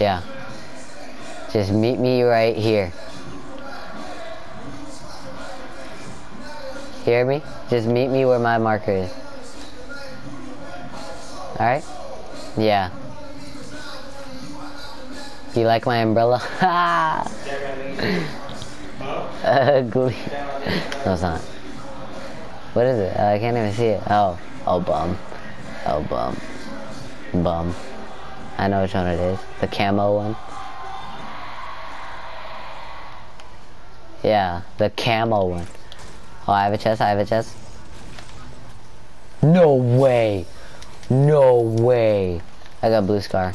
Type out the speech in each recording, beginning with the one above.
Yeah. Just meet me right here. Hear me? Just meet me where my marker is. Alright? Yeah. You like my umbrella? Ugly. No, it's not. What is it? Uh, I can't even see it. Oh. Oh, bum. Oh, bum. Bum. I know which one it is. The camo one. Yeah, the camo one. Oh, I have a chest, I have a chest. No way. No way. I got blue scar.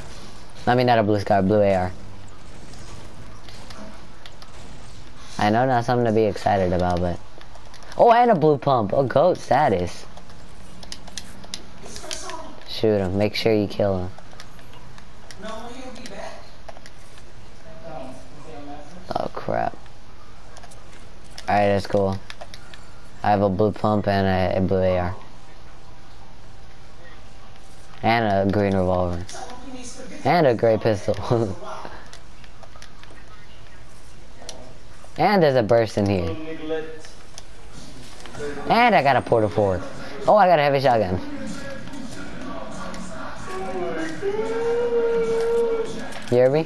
I mean, not a blue scar, blue AR. I know not something to be excited about, but... Oh, and a blue pump. A goat status. Shoot him. Make sure you kill him. Oh, crap. Alright, that's cool. I have a blue pump and a, a blue AR. And a green revolver. And a gray pistol. and there's a burst in here. And I got a porta fort. Oh, I got a heavy shotgun. You hear me?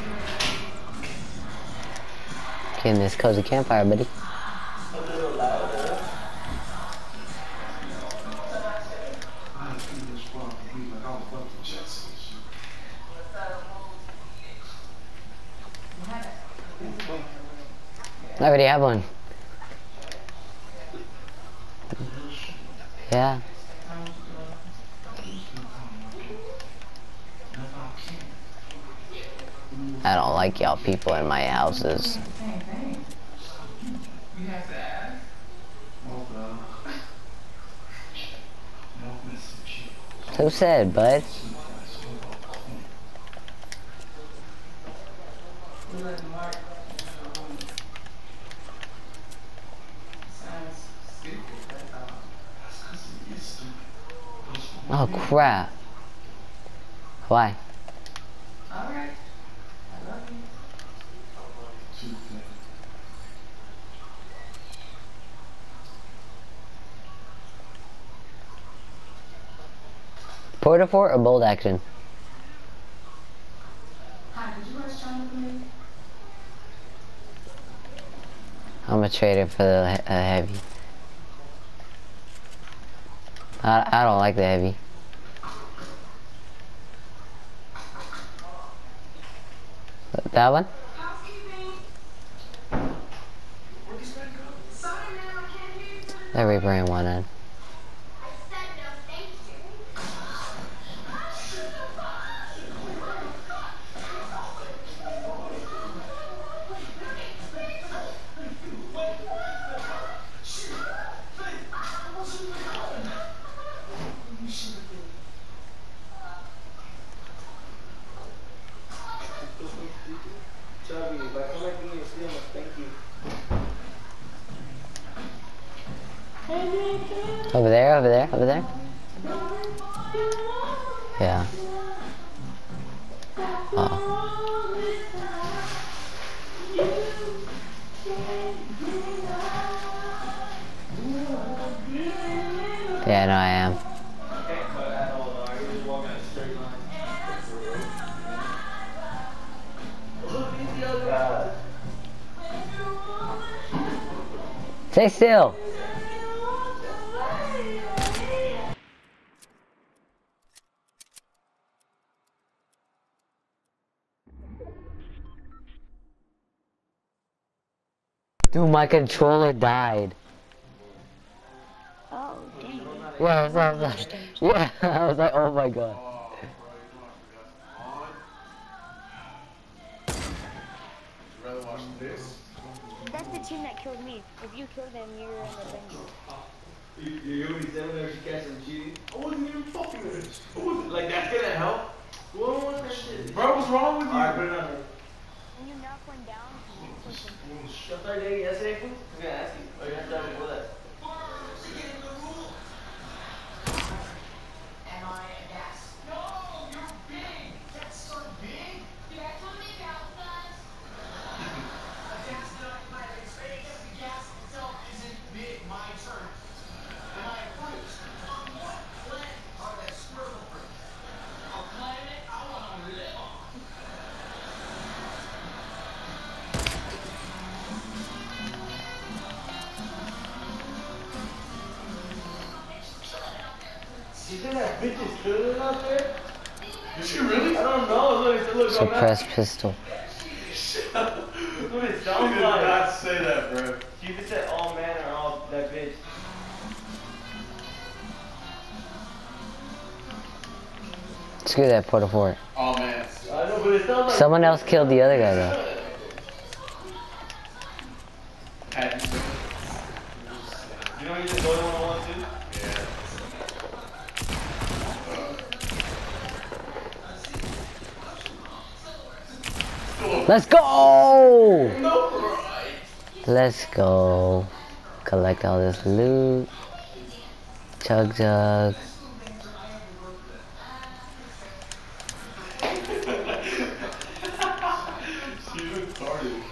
Getting this cozy campfire, buddy. I already have one. Yeah. I don't like y'all people in my houses. Who sad, bud? Oh crap. Why? Porta fort or bolt action? I'm a trader for the uh, heavy. I, I don't like the heavy. That one? Every brand one in. Chubby, if I come back in here, steal my thank you. Over there, over there, over there. Yeah. Oh. Yeah, no, I am. Can't cut my controller died. Oh, dang. Well, I was, I was like, yeah, I was like, oh my god. That's the team that killed me. If you kill them, you're an avenger. You, you already said whenever she catches cheating. I wasn't even fucking with her. Like, that's gonna help? What, what, what, Bro, what's wrong with you? Yo paguei as recompensas, eu já think that bitch killing out there? Is she really? I don't know. Look, look, I'm not- Suppressed pistol. Look what it sounds did like. not say that, bro. You either said all man or all that bitch. Screw that porta fort. Oh man. I know, but it sounds like. Someone else killed the other guy though. Had you You know Let's go! Let's go. Collect all this loot. Chug jug. She retarded.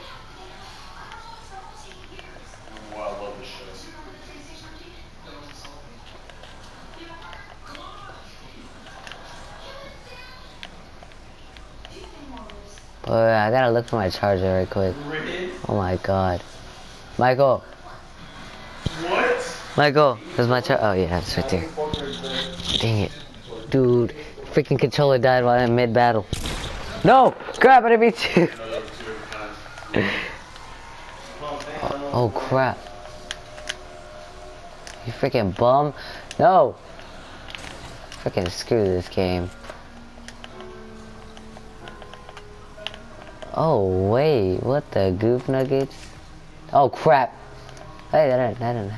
Oh, I love this show. Oh, Boy, I gotta look for my charger right quick. Oh my god. Michael, What? Michael, there's my charger. Oh yeah, it's right there. Dang it. Dude, freaking controller died while in mid battle. No! Crap, I didn't mean to. No, there were two different times. Oh crap. You freaking bum. No! Freaking screw this game. Oh wait, what the goof nuggets? Oh crap. Hey, that didn't, that didn't.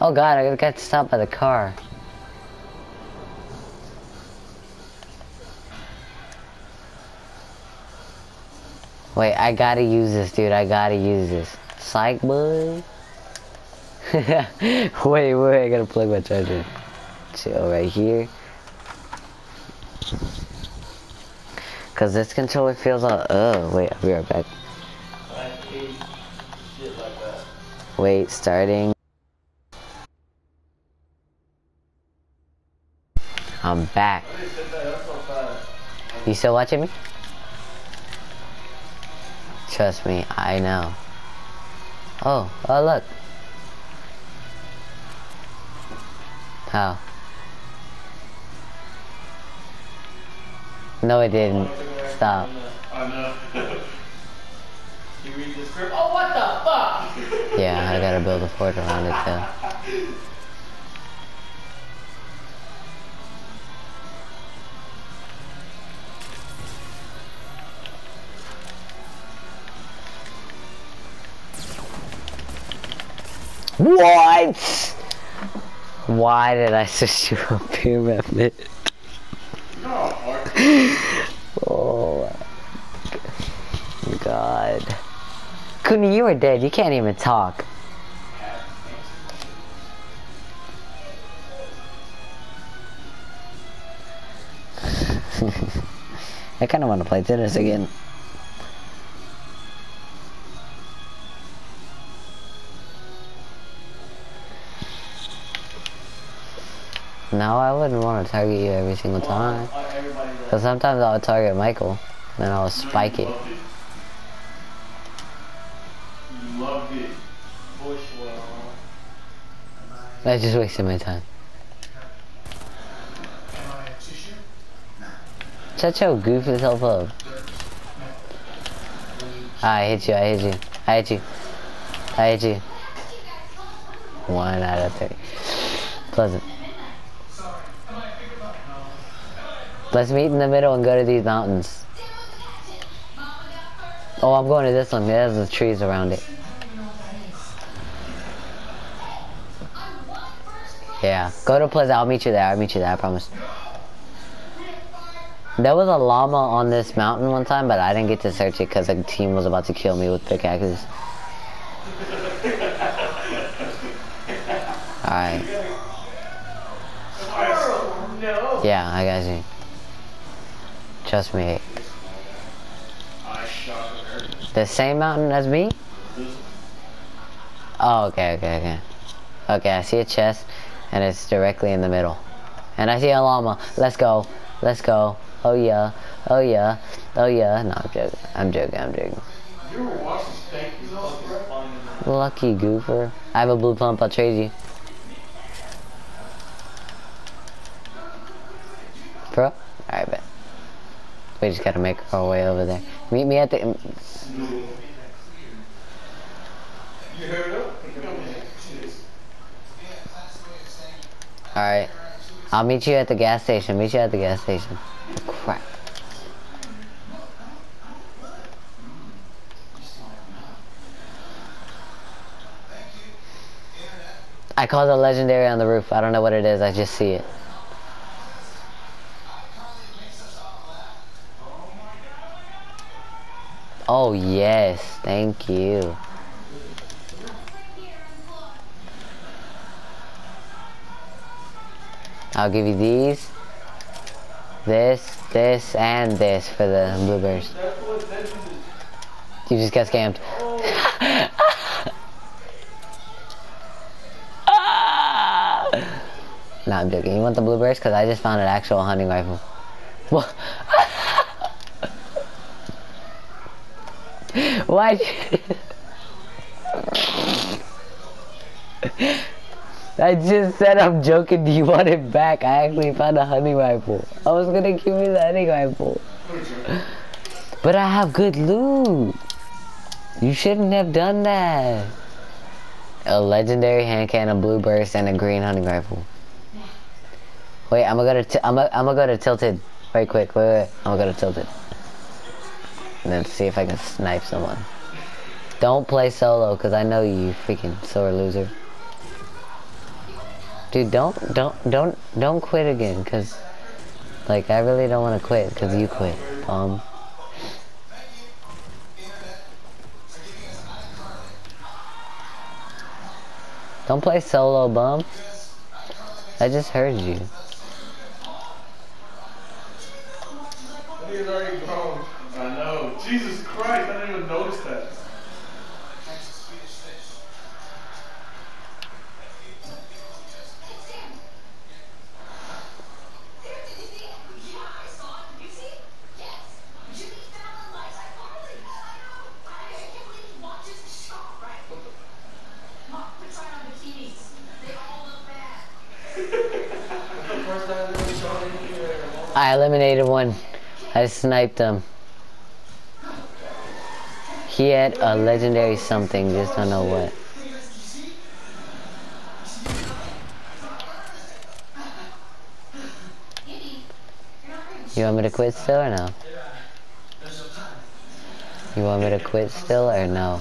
Oh god, I got stopped by the car. Wait, I gotta use this, dude. I gotta use this. Psych boy. wait, wait, I gotta plug my charger. Chill right here. Cause this controller feels all. Oh, wait, be right back. Like. Wait, starting. I'm back. You still watching me? Trust me, I know. Oh, oh look. How? No, it didn't. Stop. I know. You read the script. Oh, what the fuck? Yeah, I gotta build a fort around it too. What? Why did I switch to a pyramid? You know how hard Oh my god. Kuni, you are dead. You can't even talk. I kind of want to play tennis again. No, I wouldn't want to target you every single time. Because sometimes I would target Michael, then I would spike it. I just wasted my time. Am I a tissue? Shut your goofy self up. Ah, I hit you, I hit you, I hit you, I hit you. One out of three. Pleasant. Let's meet in the middle and go to these mountains. Oh, I'm going to this one. There's the trees around it. Yeah. Go to Plaza. I'll meet you there. I'll meet you there. I promise. There was a llama on this mountain one time, but I didn't get to search it because the team was about to kill me with pickaxes. Alright. Yeah, I got you. Trust me. The same mountain as me? Oh, okay, okay, okay. Okay, I see a chest, and it's directly in the middle. And I see a llama. Let's go. Let's go. Oh yeah. Oh yeah. Oh yeah. No, I'm joking. I'm joking. I'm joking. Lucky goofer. I have a blue pump. I'll trade you. Bro? Alright, bet. We just gotta make our way over there. Meet me at the... You heard him? Alright. I'll meet you at the gas station. Meet you at the gas station. Crap. I called a legendary on the roof. I don't know what it is. I just see it. Oh, yes. Thank you. I'll give you these, this, this, and this for the blueberries. You just got scammed. nah, I'm joking. You want the blueberries? Because I just found an actual hunting rifle. What? Why? I just said I'm joking. Do you want it back? I actually found a hunting rifle. I was gonna give you the hunting rifle. But I have good loot. You shouldn't have done that. A legendary hand cannon, blue burst, and a green hunting rifle. Wait, I'm gonna go to I'm gonna, I'm gonna go to tilted. Wait, quick, wait, wait. I'm gonna go to tilted. And then see if I can snipe someone. Don't play solo, cause I know you, you freaking sore loser. Dude, don't, don't, don't, don't quit again, cause, like, I really don't want to quit, cause you quit. Um. Don't play solo, bum. I just heard you. That already grown. I know. Jesus Christ, I didn't even notice that. First time I ever shot anywhere in a long I eliminated one. I sniped him. He had a legendary something, just don't know what. You want me to quit still or no? You want me to quit still or no?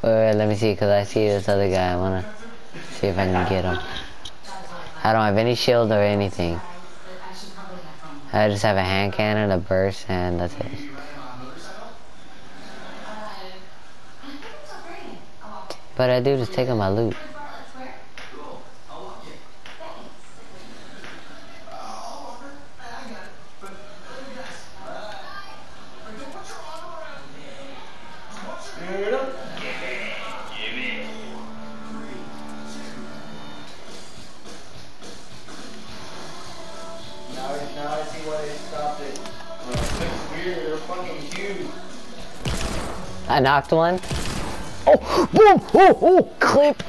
Wait, wait, let me see, cause I see this other guy. I wanna see if I can get him. I don't have any shield or anything. I just have a hand cannon, a burst, and that's it. But I do just take on my loot. I knocked one. Oh, boom! Oh, oh, clip!